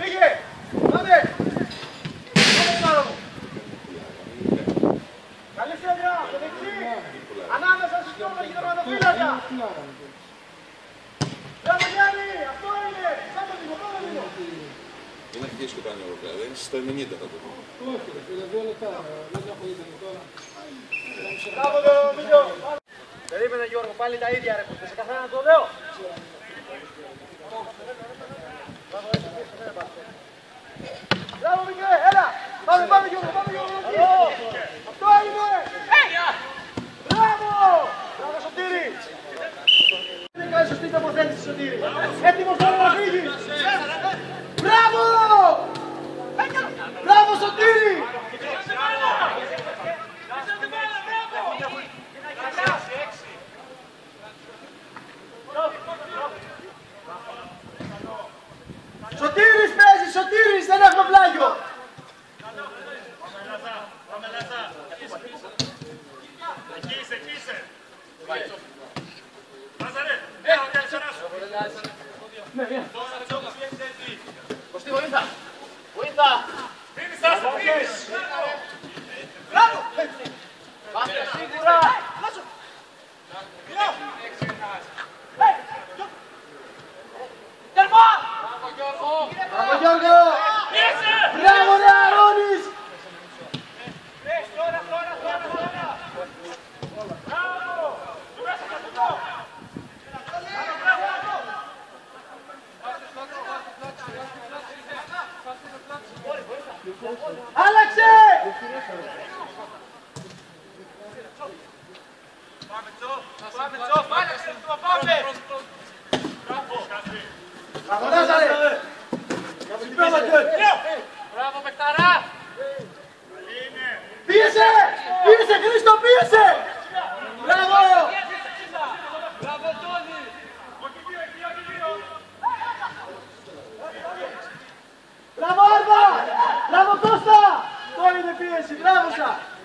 Πήγε! Πάμε! Πάμε Καλή σέντρα! Ανάμεσα και θα πω. Το Μίλιο! Περίμενε Γιώργο, πάλι τα ίδια ρε, σε καθένα το λέω! Είναι καλή σωστή τοποθέτηση Σωτήρη. Έτοιμος Ne, ne. Pošti Linda! Linda! Vidi sad se, vidiš! Άλλαξε! Πάμε, τσο. Πάμε, τσο. Άλλαξε το, πάμε. Μπράβο Νάζαρε. Μπράβο, παιχταρά. Πίεσε! Πίεσε Χρήστο, πίεσε! Μπράβο! Μπράβο, Τόνι. Όχι δύο, εκεί, όχι δύο. Μπράβο Άρβα! Μπράβο